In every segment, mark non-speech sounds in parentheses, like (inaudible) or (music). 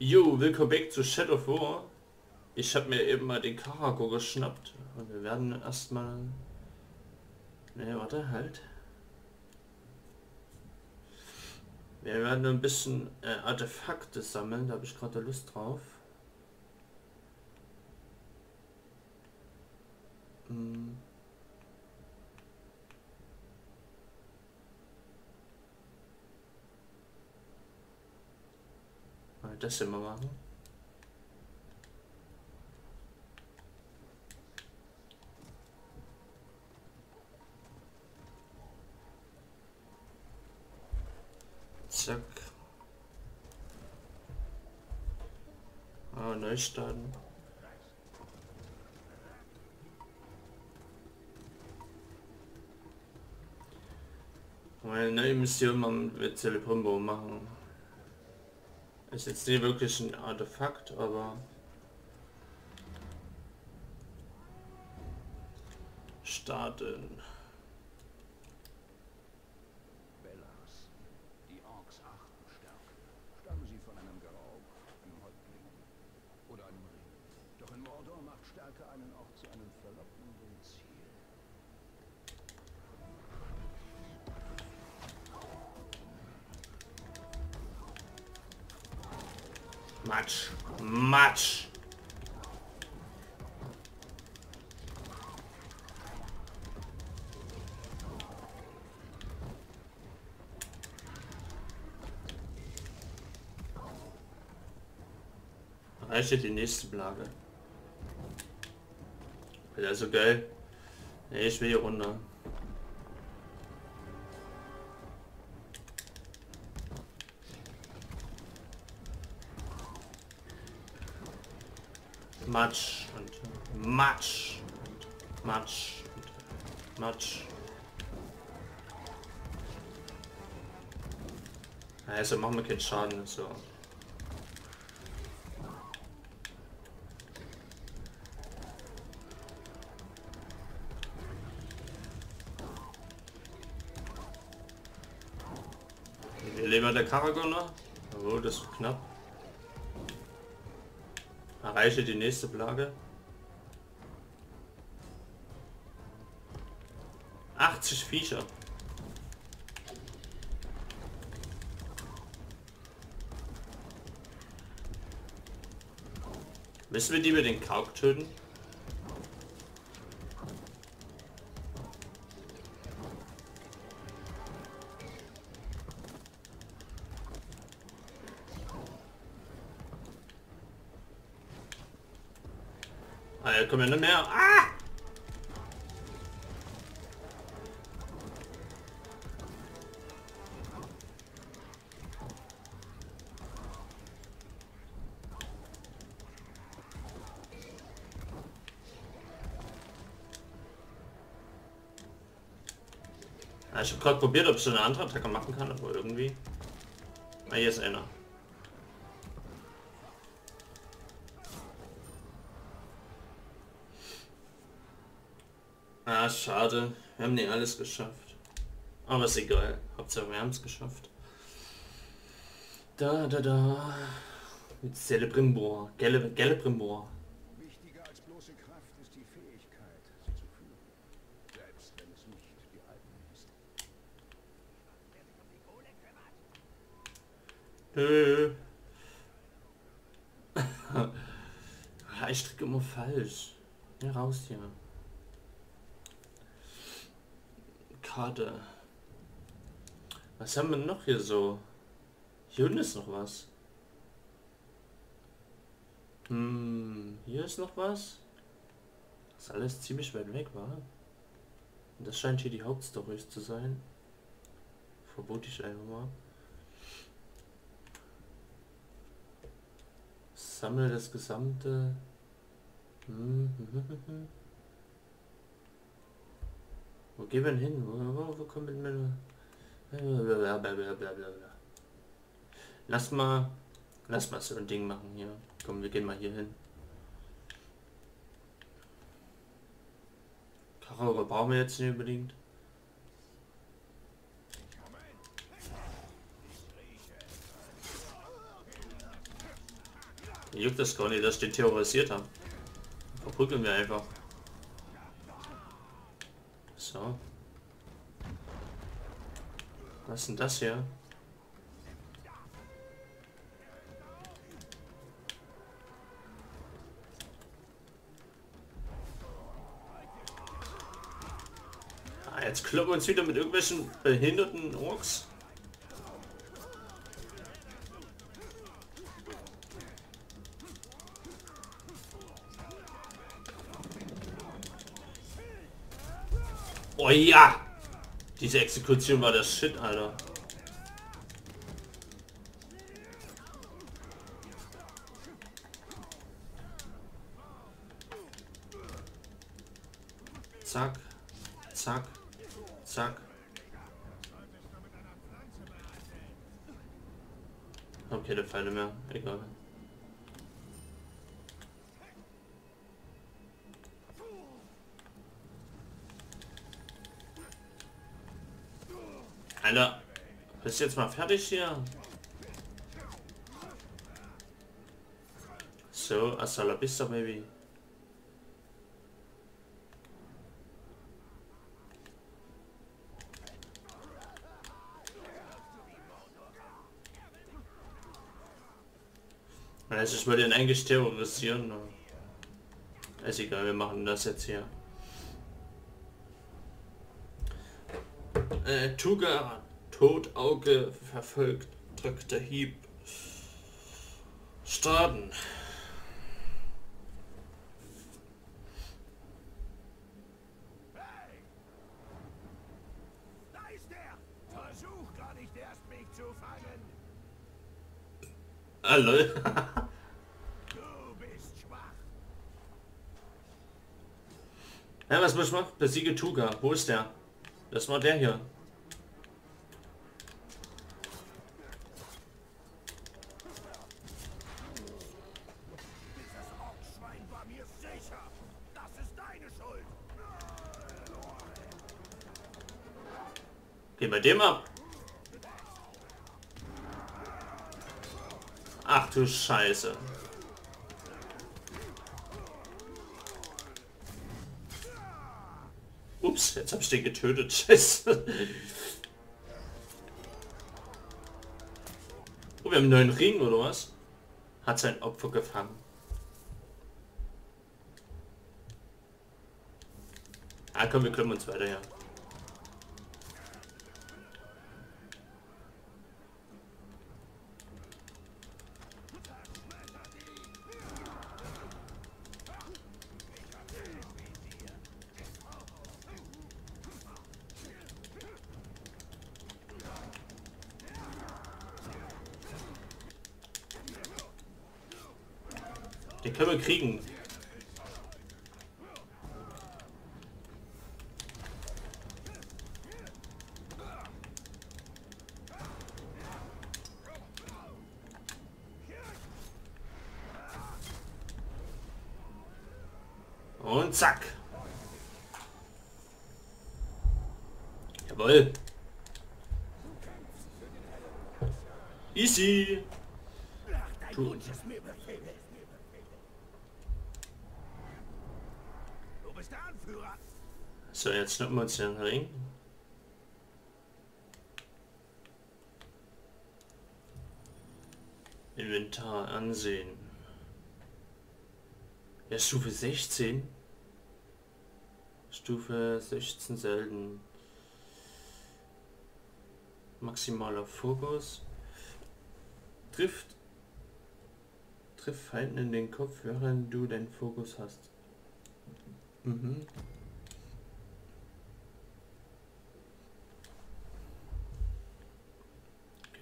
Jo, willkommen back zu Shadow of War. Ich habe mir eben mal den Karago geschnappt und wir werden erstmal... Ne, warte, halt. Wir werden ein bisschen äh, Artefakte sammeln, da habe ich gerade Lust drauf. Hm. Das immer machen. Zack. Ah, neu starten. Meine neue Mission man wird Celebrimbo machen. Ist jetzt nicht wirklich ein Artefakt, aber starten. Reicht die nächste Plage. Wäre so geil. Nee, ich will hier runter. Matsch und Matsch und Matsch und Matsch. Also machen wir keinen Schaden. So. Noch. Oh, das ist knapp. Erreiche die nächste Plage. 80 Viecher. Müssen wir die mit den Kauk töten? Ja nicht mehr. Ah! Ich habe gerade probiert, ob ich so eine andere Attacke machen kann, aber irgendwie... Ah, hier ist einer. Ah, schade. Wir haben nicht alles geschafft. Aber ist egal. Hauptsache wir haben es geschafft. Da, da, da. Mit Celebrimbor. Gelle, Gellebrimbor. Wichtiger als bloße Kraft ist die Fähigkeit, sie zu führen. Selbst wenn es nicht die eigene ist. Nö. Ah, (laughs) ich drücke immer falsch. Ja, raus hier. Karte. Was haben wir noch hier so? Hier unten ist noch was. Hm, hier ist noch was. Das ist alles ziemlich weit weg, war. Das scheint hier die Hauptstory zu sein. Verbot ich einfach mal. Sammle das gesamte. Hm, hm, hm, wir denn hin? Wo, kommen denn? Blablabla. Lass mal, lass mal so ein Ding machen hier. Komm, wir gehen mal hier hin. Karre brauchen wir jetzt nicht unbedingt. Juckt das gar nicht, dass den terrorisiert haben. Verprügeln wir einfach. So. Was ist denn das hier? Ah, jetzt kloppen wir uns wieder mit irgendwelchen behinderten Orks. Oh ja! Diese Exekution war das Shit, Alter. Zack, zack, zack. Okay, der Pfeile mehr. Egal. Alter, bist du jetzt mal fertig hier? So, hasta la baby. Also ich würde ihn eigentlich terrorisieren. Ist egal, wir machen das jetzt hier. Äh, Tuga, Todauge verfolgt, drückt der Hieb. Fangen! Ah, lol. Du bist schwach! ja, was muss ich machen? Besiege Tuga. Wo ist der? Das war der hier. Geh bei dem ab. Ach du Scheiße. Ups, jetzt hab ich den getötet. (laughs) Scheiße. Oh, wir haben einen neuen Ring oder was? Hat sein Opfer gefangen. Ah komm, wir kümmern uns weiter, ja. Den können wir kriegen. Und zack. Jawohl. Easy. Dein Du- Wunsch ist mir Befehl! Du bist der Anführer! So, jetzt schnappen wir uns den Ring. Inventar ansehen. Ja, Stufe 16. Stufe 16 selten. Maximaler Fokus. Trifft. Trifft Feinden in den Kopf, während du den Fokus hast. Mhm.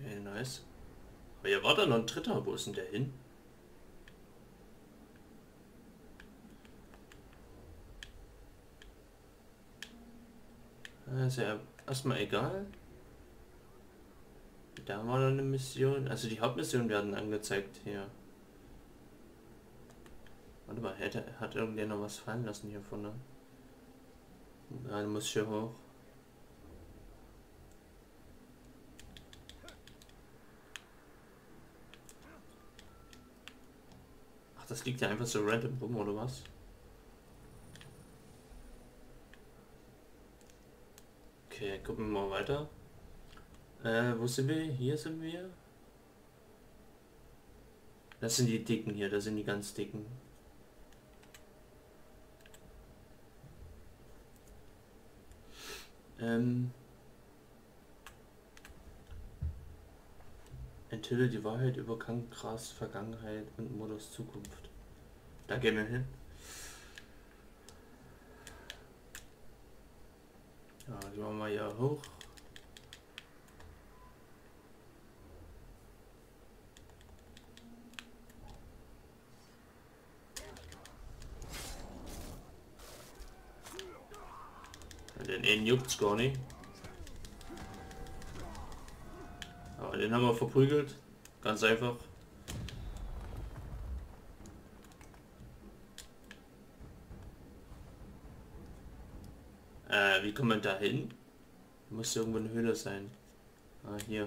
Okay, nice. Aber hier war da noch ein dritter. Wo ist denn der hin? Ja erstmal egal. Da war noch eine Mission. Also die Hauptmissionen werden angezeigt hier. Warte mal, hätte, hat irgendwer noch was fallen lassen hier vorne? Dann muss ich hier hoch. Ach, das liegt ja einfach so random rum, oder was? Okay, gucken wir mal weiter. Äh, wo sind wir? Hier sind wir. Das sind die dicken hier, das sind die ganz dicken. Ähm, enthülle die Wahrheit über Kankras Vergangenheit und Modus Zukunft. Da gehen wir hin. Ja, gehen wir mal hier hoch. Den einen juckt's gar nicht. Den haben wir verprügelt. Ganz einfach. Äh, wie kommt man da hin? Muss irgendwo eine Höhle sein. Ah, hier.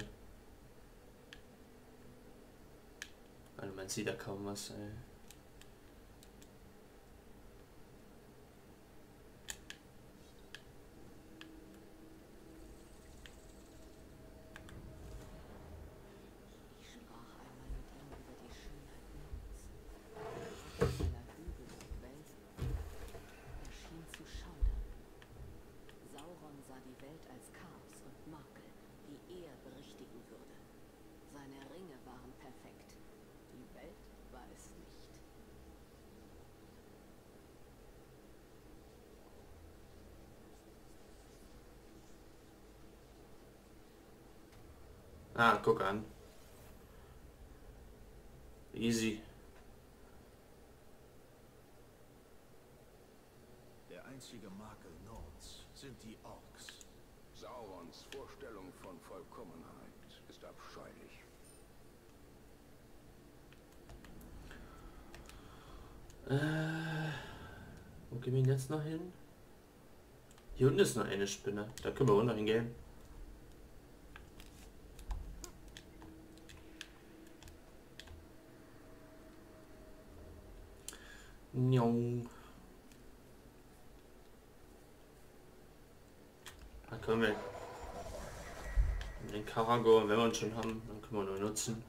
Also man sieht da kaum was. Ey. Ah, guck an. Easy. Der einzige Makel Nords sind die Orks. Saurons Vorstellung von Vollkommenheit ist abscheulich. Äh, wo gehen wir jetzt noch hin? Hier unten ist noch eine Spinne. Da können wir runter hingehen. Njong. Da können wir den Karago, wenn wir ihn schon haben, dann können wir nur nutzen.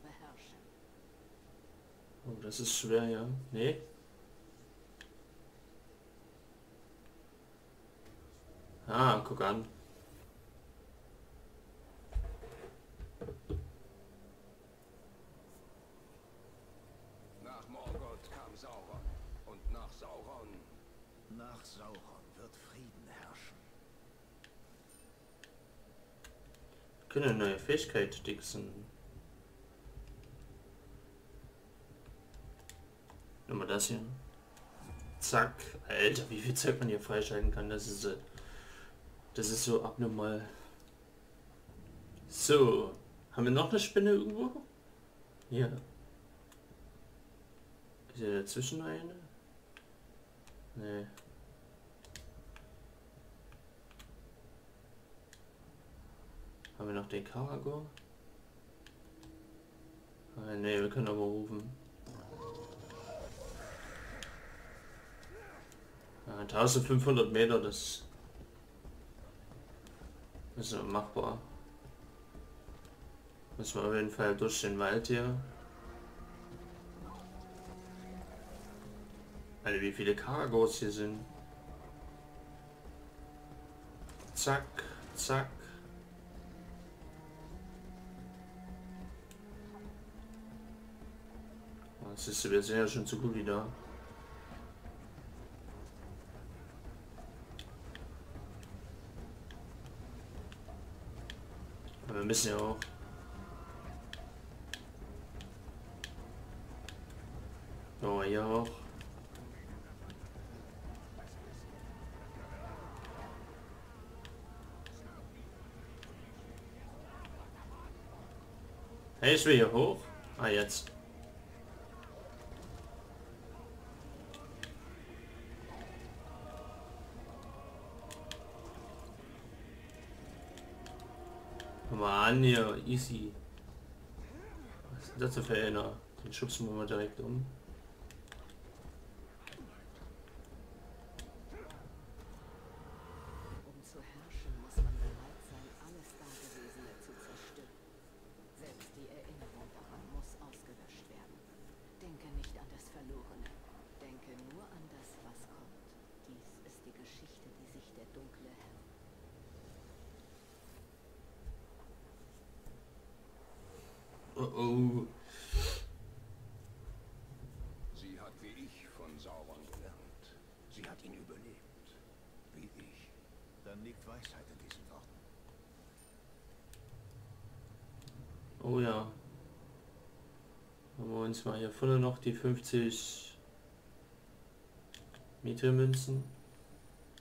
beherrschen. Oh, das ist schwer, ja. Nee. Ah, guck an. Nach Morgoth kam Sauron. Und nach Sauron... Nach Sauron wird Frieden herrschen. Können eine neue Fähigkeit dixen. Nimm mal das hier. Zack. Alter, wie viel Zeit man hier freischalten kann, das ist, äh, das ist so abnormal. So, haben wir noch eine Spinne irgendwo? Ja. Ist ja dazwischen eine? Nee. Haben wir noch den Cargo? Ah, nee, wir können aber rufen. Ah, 1500 Meter, das ist ja machbar. Müssen wir auf jeden Fall durch den Wald hier. Alter, wie viele Cargos hier sind. Zack, zack. Das ist, wir sind ja schon zu gut wieder. Müssen ja auch. Oh, ja auch. Hey, ich will hier hoch. Ah, jetzt. An hier, easy. Was ist das für einer? Den schubsen wir mal direkt. Um zu herrschen, muss man bereit sein, alles Dagewesene zu zerstören. Selbst die Erinnerung daran muss ausgelöscht werden. Denke nicht an das Verlorene. Denke nur an das, was kommt. Dies ist die Geschichte, die sich der dunkle Herr Oh oh. Sie hat wie ich von Sauron gelernt. Sie hat ihn überlebt. Wie ich. Dann liegt Weisheit in diesen Worten. Oh ja. Haben wir uns mal hier vorne noch die 50 Miete-Münzen.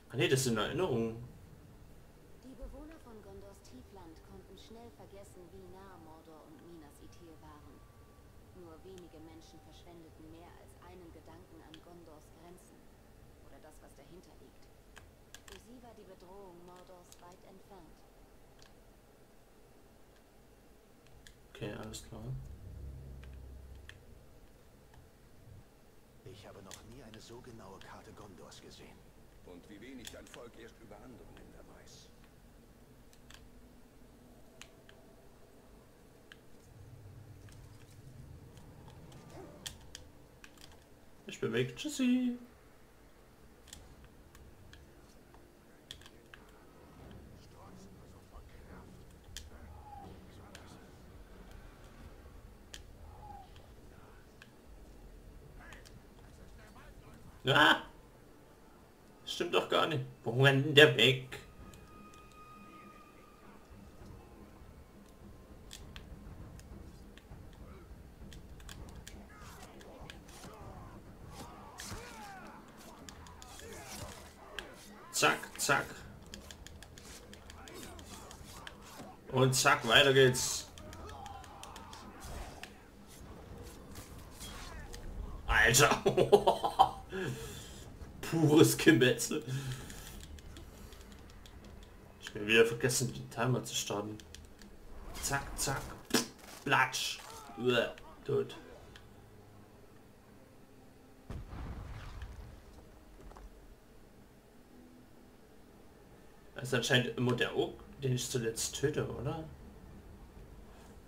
Ah ne, das sind Erinnerungen. Die Bewohner von Gondors Tiefland konnten schnell vergessen, wie nah Mordor und Minas Ithil waren. Nur wenige Menschen verschwendeten mehr als einen Gedanken an Gondors Grenzen oder das, was dahinter liegt. Sie war die Bedrohung Mordors weit entfernt. Okay, alles klar. Ich habe noch nie eine so genaue Karte Gondors gesehen. Und wie wenig dein Volk erst über andere Länder weiß. Ich bin weg. Tschüssi. Ah! Stimmt doch gar nicht. Der weg? Zack, zack. Und zack, weiter geht's. Alter. (laughs) Pures Gemetzel. Wieder vergessen, den Timer zu starten. Zack, zack. Platsch. Uah, tot. Das ist anscheinend immer der Oak, den ich zuletzt töte, oder?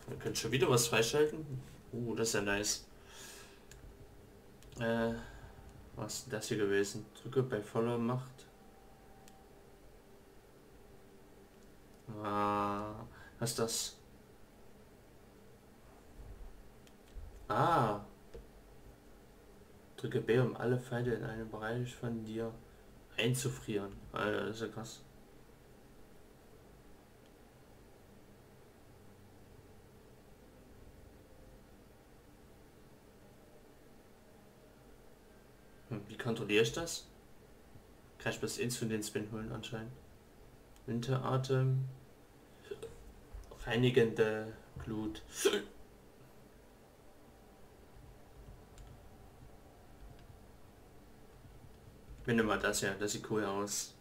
Wir können schon wieder was freischalten. Uh, das ist ja nice. Äh, was ist das hier gewesen? Drücke bei voller Macht. Ah, was ist das? Ah. Drücke B, um alle Feinde in einem Bereich von dir einzufrieren. Alter, das ist ja krass. Hm, Wie kontrolliere ich das? Kann ich das Insulin-Spin holen anscheinend. Winteratem. Reinigende Glut. Wir nehmen mal das ja, das sieht cool aus.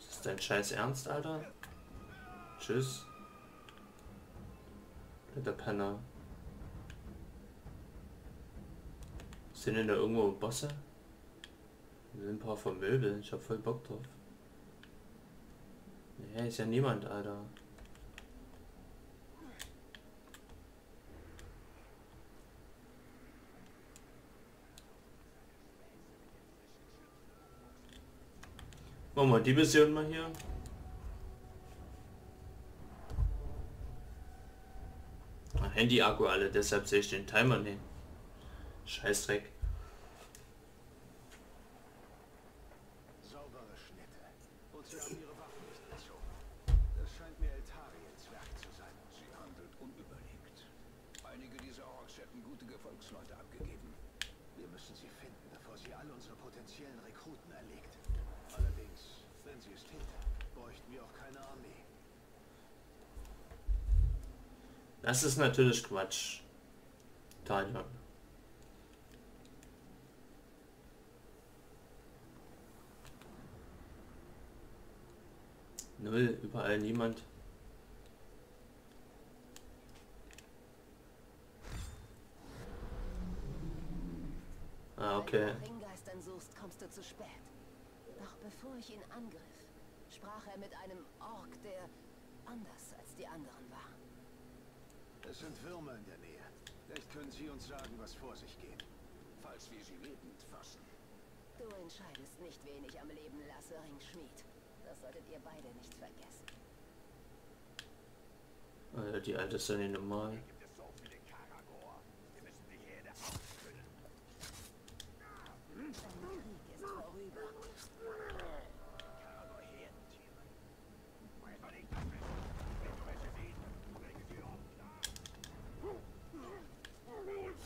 Ist dein Scheiß Ernst, Alter? Tschüss. Der Penner. Sind denn da irgendwo Bosse? Sind ein paar vermöbeln. Ich hab voll Bock drauf. Nee, ist ja niemand, Alter. Machen wir die Mission mal hier. Ah, Handy-Akku alle, deshalb sehe ich den Timer nicht. Scheißdreck. Saubere Schnitte. Und sie haben ihre Waffen nicht gezogen. Das scheint mir Eltariens Werk zu sein. Sie handelt unüberlegt. Einige dieser Orks hätten gute Gefolgsleute abgegeben. Wir müssen sie finden, bevor sie alle unsere potenziellen Rekruten erlegt. Allerdings, wenn sie es täte, bräuchten wir auch keine Armee. Ist natürlich Quatsch. Talion. Null, überall niemand. Ah, okay. Wenn du Ringgeistern suchst, kommst du zu spät. Doch bevor ich ihn angriff, sprach er mit einem Ork, der anders als die anderen war. Es sind Würmer in der Nähe. Vielleicht können Sie uns sagen, was vor sich geht. Falls wir sie lebend fassen. Du entscheidest nicht wenig am Leben, Lasse Ringschmied. Das solltet ihr beide nicht vergessen. Alter, die alte ist ja nicht normal. Gibt es so viele Karagor. Wir müssen die Herde auffüllen. Dein Krieg ist vorüber. Karagor Herdentiere. Weiß man nicht, was Wenn du welche siehst, bringe sie um. Und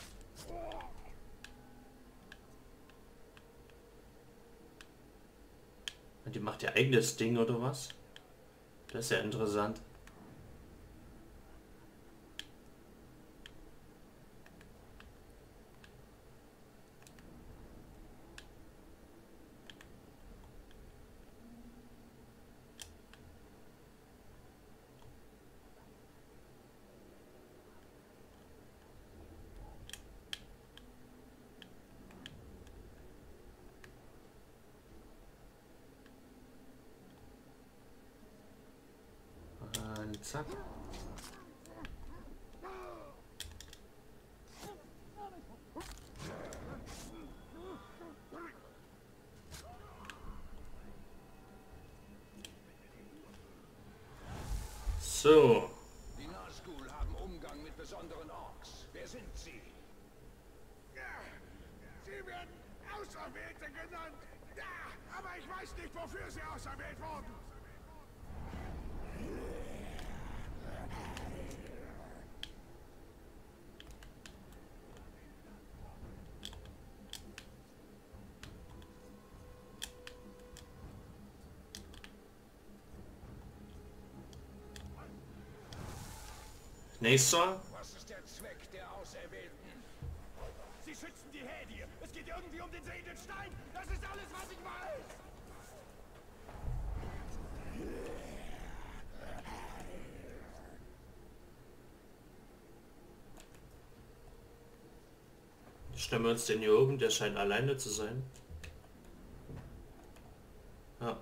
die macht ihr eigenes Ding oder was? Das ist ja interessant. Und zack. So, Die Nazgul haben Umgang mit besonderen Orks. Wer sind sie? Sie werden Auserwählte genannt. Ja, aber ich weiß nicht, wofür sie auserwählt wurden. Nächster. Was ist der Zweck der Auserwählten? Sie schützen die Hädie. Es geht irgendwie um den sehenden Stein. Das ist alles, was ich weiß. Stellen wir uns den hier oben, der scheint alleine zu sein. Ja.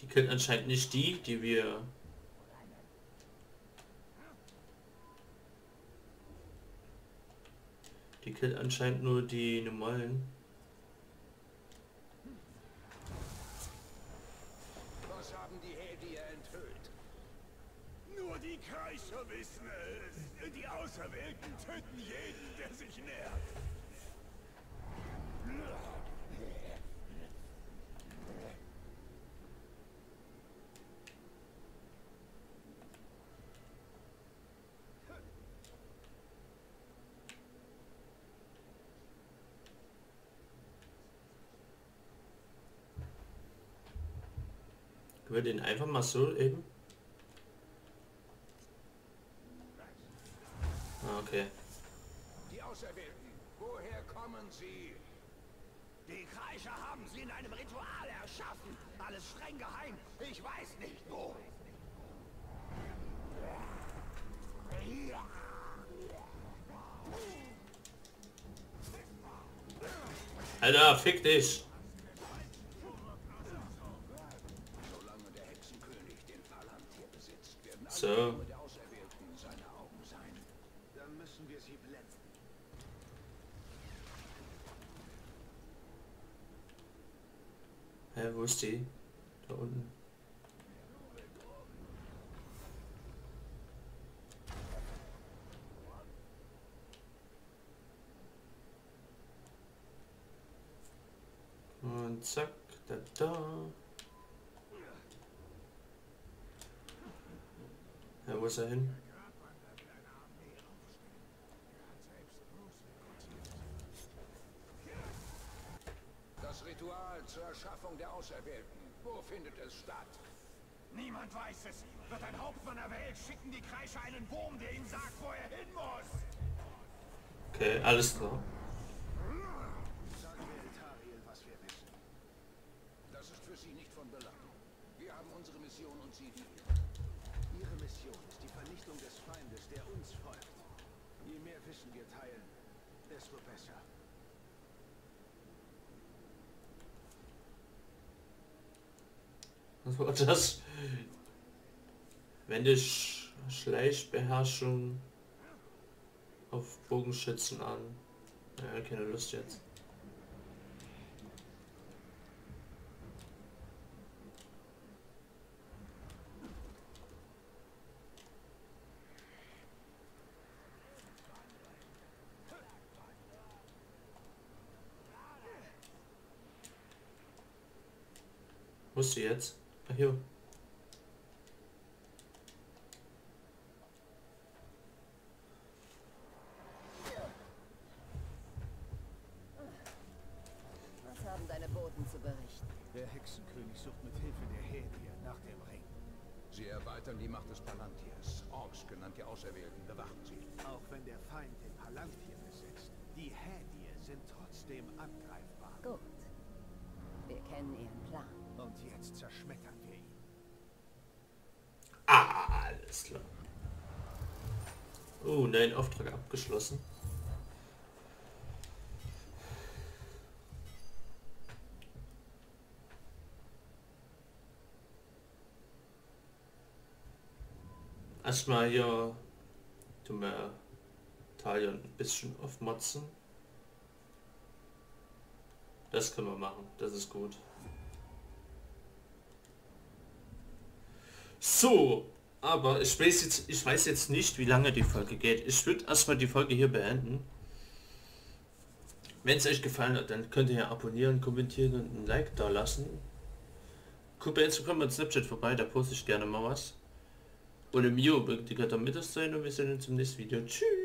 Die killt anscheinend nicht die, die wir... Die killt anscheinend nur die normalen. Was haben die Hedier enthüllt? Nur die Kreischer wissen es. Die Auserwählten töten jeden, der sich nähert. Können wir den einfach mal so eben? Ah, okay. Die Auserwählten, woher kommen sie? Die Kreischer haben sie in einem Ritual erschaffen. Alles streng streng geheim. Ich weiß nicht wo. Alter, fick dich. Solange der Hexenkönig den Palantir besitzt, werden alle So. Arme der Auserwählten seine Augen sein. Dann müssen wir blenden. Hä, wo ist die? Da unten. Und zack, da da. Ja, wo ist er hin? Das Ritual zur Erschaffung der Auserwählten. Wo findet es statt? Niemand weiß es. Wird ein Hauptmann der Welt schicken die Kreischer einen Wurm, der ihm sagt, wo er hin muss. Okay, alles klar. Sagen wir Eltariel, was wir wissen. Das ist für Sie nicht von Belang. Wir haben unsere Mission und Sie die Mission ist die Vernichtung des Feindes, der uns folgt. Je mehr Wissen wir teilen, desto besser. (laughs) Was war das? Wende Sch Schleichbeherrschung auf Bogenschützen an. Ja, keine Lust jetzt. Wo ist sie jetzt? Ach hier. Was haben deine Boten zu berichten? Der Hexenkönig sucht mit Hilfe der Hedie nach dem Ring. Sie erweitern die Macht des Palantirs. Orks, genannt die Auserwählten, bewachen sie. Auch wenn der Feind den Palantir besitzt, die Hedie sind trotzdem angreifbar. Gut. Wir kennen jetzt zerschmettern wir ihn. Ah, alles klar. Oh, nein, Auftrag abgeschlossen. Erstmal hier tun wir Talia ein bisschen aufmotzen. Das können wir machen, das ist gut. So, aber ich weiß jetzt, ich weiß jetzt nicht, wie lange die Folge geht. Ich würde erstmal die Folge hier beenden. Wenn es euch gefallen hat, dann könnt ihr ja abonnieren, kommentieren und ein Like da lassen. Guckt bei Instagram und Snapchat vorbei, da poste ich gerne mal was. Und im Mio, die könnt ihr mit sein und wir sehen uns im nächsten Video. Tschüss!